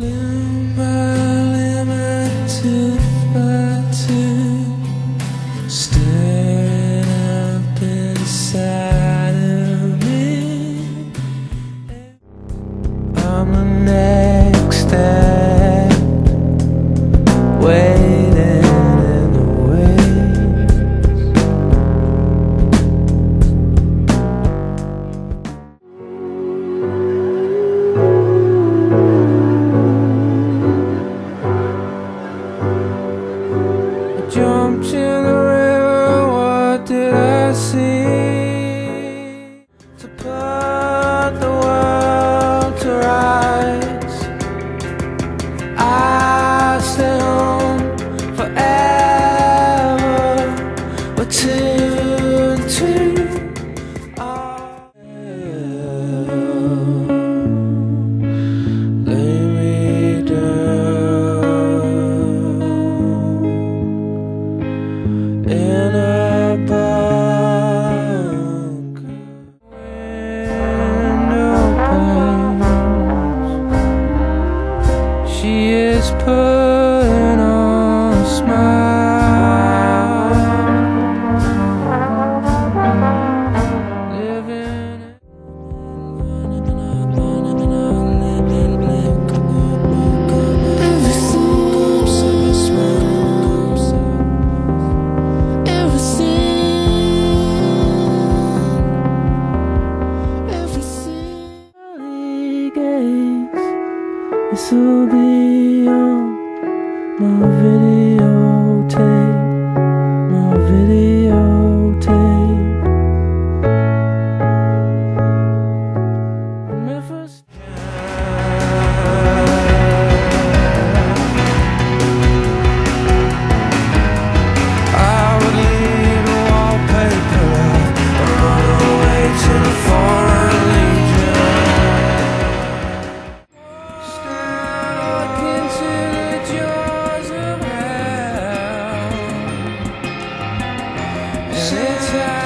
Learn This will be on my videotape. If I